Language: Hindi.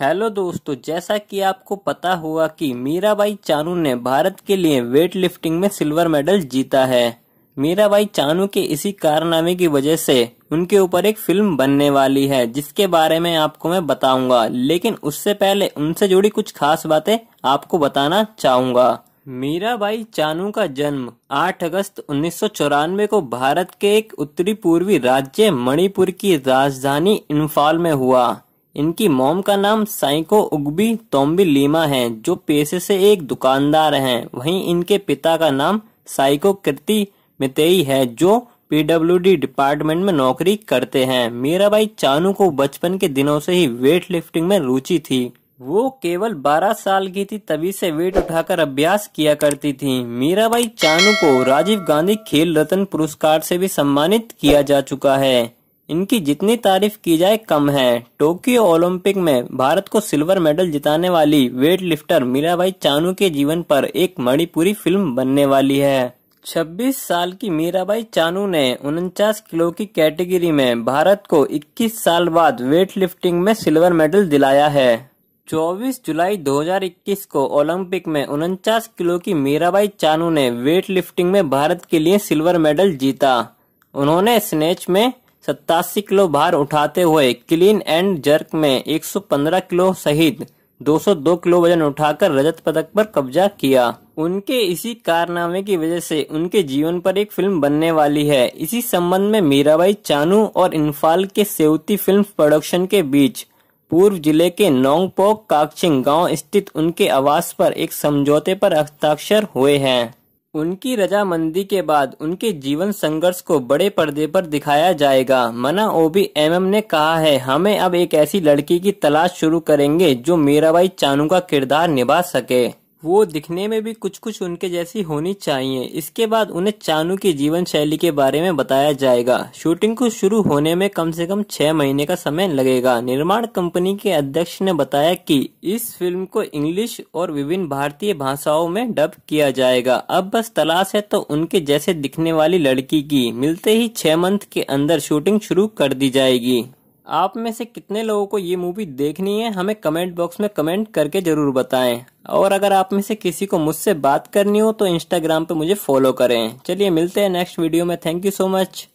हेलो दोस्तों, जैसा कि आपको पता हुआ कि मीराबाई चानू ने भारत के लिए वेट लिफ्टिंग में सिल्वर मेडल जीता है। मीराबाई चानू के इसी कारनामे की वजह से उनके ऊपर एक फ़िल्म बनने वाली है, जिसके बारे में आपको मैं बताऊँगा। लेकिन उससे पहले उनसे जुड़ी कुछ खास बातें आपको बताना चाहूँगा। मीराबाई चानू का जन्म 8 अगस्त उन्नीस सौ चौरानवे को भारत के एक उत्तरी पूर्वी राज्य मणिपुर की राजधानी इम्फाल में हुआ। इनकी मोम का नाम साइको उगबी तोम्बी लीमा है, जो पेशे से एक दुकानदार हैं। वहीं इनके पिता का नाम साइको कृति मितेई है, जो पीडब्ल्यूडी डिपार्टमेंट में नौकरी करते हैं। मीराबाई चानू को बचपन के दिनों से ही वेट लिफ्टिंग में रुचि थी। वो केवल 12 साल की थी, तभी से वेट उठाकर अभ्यास किया करती थी। मीराबाई चानू को राजीव गांधी खेल रत्न पुरस्कार से भी सम्मानित किया जा चुका है। इनकी जितनी तारीफ़ की जाए, कम है। टोक्यो ओलंपिक में भारत को सिल्वर मेडल जिताने वाली वेट लिफ्टर मीराबाई चानू के जीवन पर एक मणिपुरी फ़िल्म बनने वाली है। 26 साल की मीराबाई चानू ने उनचास किलो की कैटेगरी में भारत को 21 साल बाद वेट लिफ्टिंग में सिल्वर मेडल दिलाया है। 24 जुलाई 2021 को ओलंपिक में उनचास किलो की मीराबाई चानू ने वेट लिफ्टिंग में भारत के लिए सिल्वर मेडल जीता। उन्होंने स्नेच में सत्तासी किलो भार उठाते हुए क्लीन एंड जर्क में 115 किलो सहित 202 किलो वज़न उठाकर रजत पदक पर कब्जा किया। उनके इसी कारनामे की वजह से उनके जीवन पर एक फ़िल्म बनने वाली है। इसी संबंध में मीराबाई चानू और इन्फाल के सेवती फ़िल्म प्रोडक्शन के बीच पूर्व ज़िले के नोंगपोक काकचिंग गाँव स्थित उनके आवास पर एक समझौते पर हस्ताक्षर हुए हैं। उनकी रजामंदी के बाद उनके जीवन संघर्ष को बड़े पर्दे पर दिखाया जाएगा। मना ओबी एमएम ने कहा है, हमें अब एक ऐसी लड़की की तलाश शुरू करेंगे जो मीराबाई चानू का किरदार निभा सके। वो दिखने में भी कुछ कुछ उनके जैसी होनी चाहिए। इसके बाद उन्हें चानू की जीवन शैली के बारे में बताया जाएगा। शूटिंग को शुरू होने में कम से कम छह महीने का समय लगेगा। निर्माण कंपनी के अध्यक्ष ने बताया कि इस फ़िल्म को इंग्लिश और विभिन्न भारतीय भाषाओं में डब किया जाएगा। अब बस तलाश है तो उनके जैसे दिखने वाली लड़की की। मिलते ही छह मंथ के अंदर शूटिंग शुरू कर दी जाएगी। आप में से कितने लोगों को ये मूवी देखनी है, हमें कमेंट बॉक्स में कमेंट करके ज़रूर बताएँ। और अगर आप में से किसी को मुझसे बात करनी हो तो इंस्टाग्राम पे मुझे फॉलो करें। चलिए मिलते हैं नेक्स्ट वीडियो में। Thank you so much